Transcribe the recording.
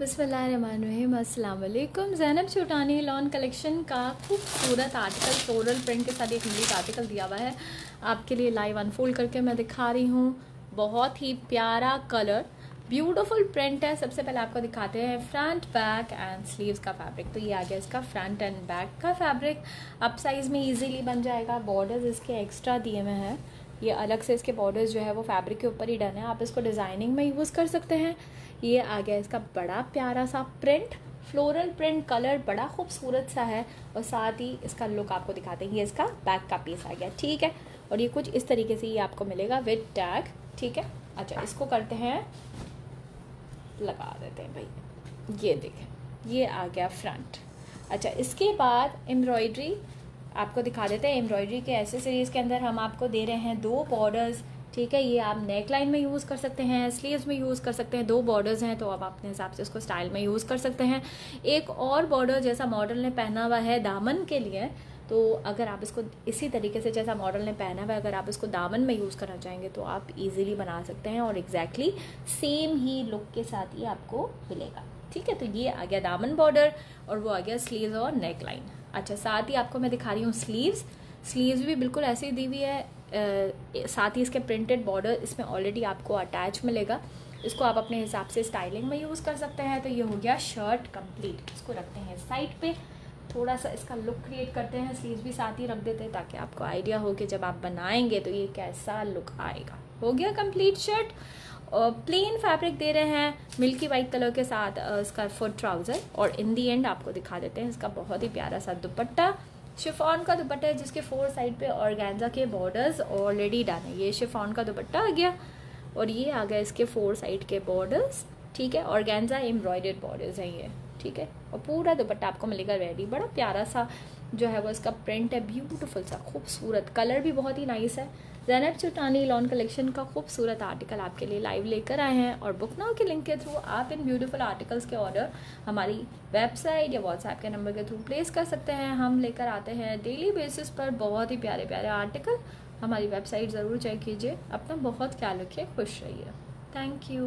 अस्सलाम वालेकुम Zainab चौटानी lawn collection का खूबसूरत आर्टिकल फ्लोरल प्रिंट के साथ एक मिली आर्टिकल दिया हुआ है। आपके लिए लाइव अनफोल्ड करके मैं दिखा रही हूँ। बहुत ही प्यारा कलर ब्यूटीफुल प्रिंट है। सबसे पहले आपको दिखाते हैं फ्रंट बैक एंड स्लीव्स का फैब्रिक तो ये आ गया इसका फ्रंट एंड बैक का फैब्रिक अप साइज़ में इजीली बन जाएगा। बॉर्डर्स इसके एक्स्ट्रा दिए हुए हैं। ये अलग से इसके बॉर्डर्स जो है वो फैब्रिक के ऊपर ही डन है। आप इसको डिज़ाइनिंग में यूज़ कर सकते हैं। ये आ गया इसका बड़ा प्यारा सा प्रिंट फ्लोरल प्रिंट कलर बड़ा खूबसूरत सा है। और साथ ही इसका लुक आपको दिखाते हैं। ये इसका बैक का पीस आ गया, ठीक है? और ये कुछ इस तरीके से ये आपको मिलेगा विद टैग ठीक है? अच्छा इसको करते हैं। लगा देते हैं भाई। ये देखें, ये आ गया फ्रंट अच्छा इसके बाद एम्ब्रॉयड्री आपको दिखा देते हैं एम्ब्रॉयडरी के एसेसरीज के अंदर हम आपको दे रहे हैं दो बॉर्डर्स ठीक है? ये आप नेक लाइन में यूज़ कर सकते हैं स्लीव्स में यूज़ कर सकते हैं, दो बॉर्डर्स हैं तो आप अपने हिसाब से उसको स्टाइल में यूज़ कर सकते हैं। एक और बॉर्डर जैसा मॉडल ने पहना हुआ है दामन के लिए तो अगर आप इसको इसी तरीके से जैसा मॉडल ने पहना हुआ है, अगर आप इसको दामन में यूज़ करना चाहेंगे तो आप इजीली बना सकते हैं और एग्जैक्टली exactly सेम ही लुक के साथ ही आपको मिलेगा, ठीक है? तो ये आ गया दामन बॉर्डर और वो आ गया स्लीव्स और नेक लाइन अच्छा साथ ही आपको मैं दिखा रही हूँ स्लीव्स स्लीव्स भी बिल्कुल ऐसी दी हुई है आ, साथ ही इसके प्रिंटेड बॉर्डर इसमें ऑलरेडी आपको अटैच मिलेगा। इसको आप अपने हिसाब से स्टाइलिंग में यूज़ कर सकते हैं। तो ये हो गया शर्ट कंप्लीट इसको रखते हैं साइड पे। थोड़ा सा इसका लुक क्रिएट करते हैं। स्लीव्स भी साथ ही रख देते हैं ताकि आपको आइडिया हो कि जब आप बनाएँगे तो ये कैसा लुक आएगा। हो गया कंप्लीट शर्ट प्लेन फैब्रिक दे रहे हैं मिल्की वाइट कलर के साथ इसका फुट ट्राउज़र और इन दी एंड आपको दिखा देते हैं इसका बहुत ही प्यारा सा दुपट्टा। शिफॉन का दुपट्टा है जिसके फोर साइड पे ऑर्गेन्जा के बॉर्डर्स ऑलरेडी डन है। ये शिफॉन का दुपट्टा आ गया और ये आ गया इसके फोर साइड के बॉर्डर्स ठीक है? ऑर्गेन्जा एम्ब्रॉयडर्ड बॉर्डर्स हैं ये। ठीक है? और पूरा दुपट्टा आपको मिलेगा रेडी बड़ा प्यारा सा जो है वो इसका प्रिंट है ब्यूटीफुल सा, खूबसूरत। कलर भी बहुत ही नाइस है। जैनब चुटानी लॉन कलेक्शन का खूबसूरत आर्टिकल आपके लिए लाइव लेकर आए हैं। और बुक नाउ के लिंक के थ्रू आप इन ब्यूटीफुल आर्टिकल्स के ऑर्डर हमारी वेबसाइट या व्हाट्सएप के नंबर के थ्रू प्लेस कर सकते हैं। हम लेकर आते हैं डेली बेसिस पर बहुत ही प्यारे प्यारे आर्टिकल हमारी वेबसाइट ज़रूर चेक कीजिए। अपना बहुत ख्याल रखिए, खुश रहिए। Thank you